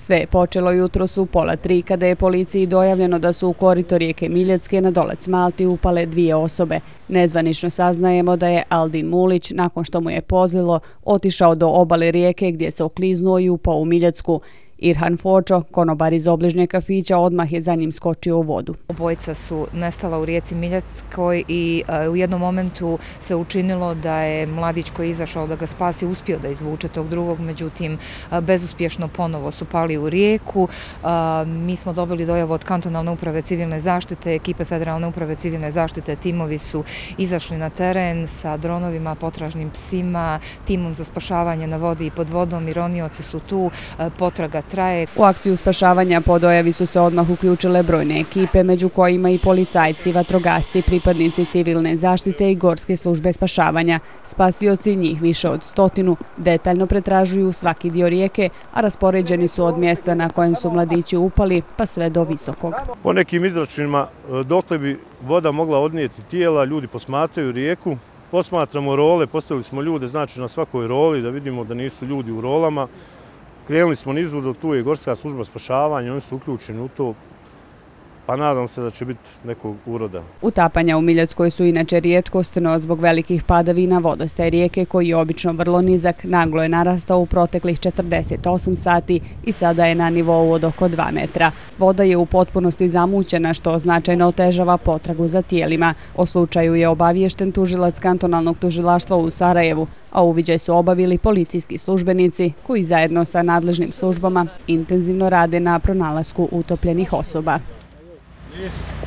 Sve je počelo jutro su pola tri kada je policiji dojavljeno da su u korito rijeke Miljecke na dolac Malti upale dvije osobe. Nezvanično saznajemo da je Aldin Mulić, nakon što mu je pozlilo, otišao do obale rijeke gdje se okliznuo i upao u Miljecku. Irhan Fočo, konobar iz obližnje kafića, odmah je za njim skočio u vodu. Obojica su nestala u rijeci Miljackoj i e, u jednom momentu se učinilo da je mladić koji je izašao da ga spasi uspio da izvuče tog drugog, međutim e, bezuspješno ponovo su pali u rijeku. E, mi smo dobili dojavu od kantonalne uprave civilne zaštite, ekipe federalne uprave civilne zaštite, timovi su izašli na teren sa dronovima, potražnim psima, timom za spašavanje na vodi i pod vodom, ironioci su tu, potraga traje. U akciju spašavanja po dojavi su se odmah uključile brojne ekipe, među kojima i policajci, vatrogasci, pripadnici civilne zaštite i gorske službe spašavanja. Spasioci njih više od stotinu detaljno pretražuju svaki dio rijeke, a raspoređeni su od mjesta na kojem su mladići upali pa sve do visokog. Po nekim izračunima e, dokle bi voda mogla odnijeti tijela, ljudi posmatraju rijeku, posmatramo role, postavili smo ljude znači na svakoj roli da vidimo da nisu ljudi u rolama. Krenuli smo nizvodu, tu je Gorska služba spašavanja, oni su uključeni u to, pa nadam se da će biti nekog uroda. Utapanja u Miljackoj su inače rijetkost, no zbog velikih padavina vodostaj rijeke, koji je obično vrlo nizak, naglo je narastao u proteklih 48 sati i sada je na nivou od oko 2 metra. Voda je u potpunosti zamućena, što značajno otežava potragu za tijelima. O slučaju je obaviješten tužilac kantonalnog tužilaštva u Sarajevu, a uviđaj su obavili policijski službenici koji zajedno sa nadležnim službama intenzivno rade na pronalasku utopljenih osoba. Yes.